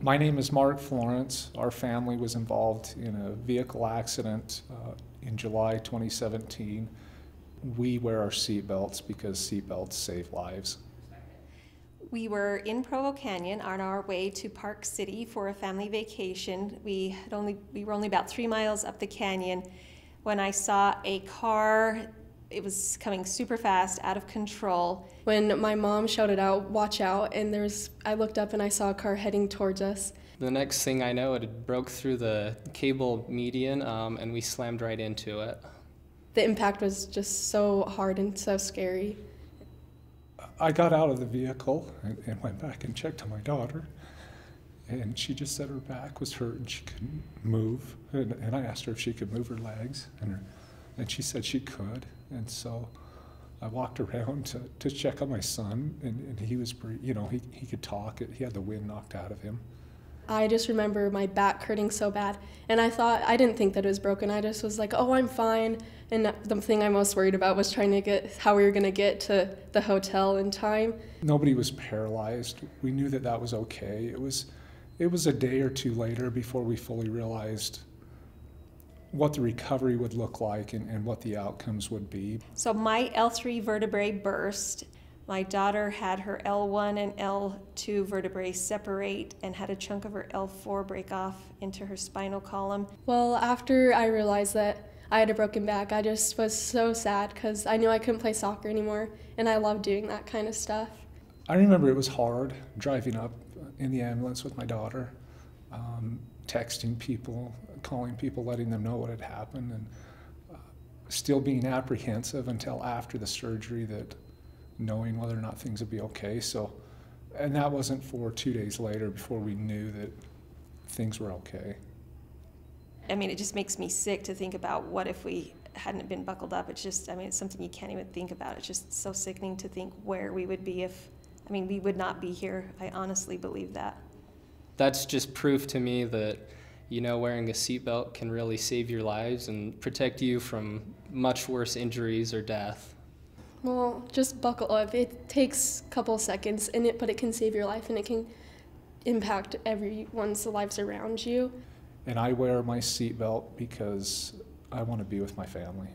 My name is Mark Florence. Our family was involved in a vehicle accident uh, in July 2017. We wear our seatbelts because seatbelts save lives. We were in Provo Canyon on our way to Park City for a family vacation. We had only we were only about three miles up the canyon when I saw a car. It was coming super fast, out of control. When my mom shouted out, "Watch out!" and there's I looked up and I saw a car heading towards us. The next thing I know, it had broke through the cable median, um, and we slammed right into it. The impact was just so hard and so scary. I got out of the vehicle and, and went back and checked on my daughter. And she just said her back was hurt and she couldn't move. And, and I asked her if she could move her legs, and, her, and she said she could. And so I walked around to, to check on my son, and, and he was pretty, you know, he, he could talk. He had the wind knocked out of him. I just remember my back hurting so bad, and I thought I didn't think that it was broken. I just was like, "Oh, I'm fine." And the thing I most worried about was trying to get how we were going to get to the hotel in time. Nobody was paralyzed. We knew that that was okay. It was, it was a day or two later before we fully realized what the recovery would look like and, and what the outcomes would be. So my L3 vertebrae burst. My daughter had her L1 and L2 vertebrae separate and had a chunk of her L4 break off into her spinal column. Well, after I realized that I had a broken back, I just was so sad because I knew I couldn't play soccer anymore, and I loved doing that kind of stuff. I remember it was hard driving up in the ambulance with my daughter, um, texting people, calling people, letting them know what had happened, and uh, still being apprehensive until after the surgery that knowing whether or not things would be okay. So, and that wasn't for two days later before we knew that things were okay. I mean, it just makes me sick to think about what if we hadn't been buckled up. It's just, I mean, it's something you can't even think about. It's just so sickening to think where we would be if, I mean, we would not be here. I honestly believe that. That's just proof to me that, you know, wearing a seatbelt can really save your lives and protect you from much worse injuries or death. Well, just buckle up. It takes a couple seconds, and it but it can save your life, and it can impact everyone's lives around you. And I wear my seatbelt because I want to be with my family.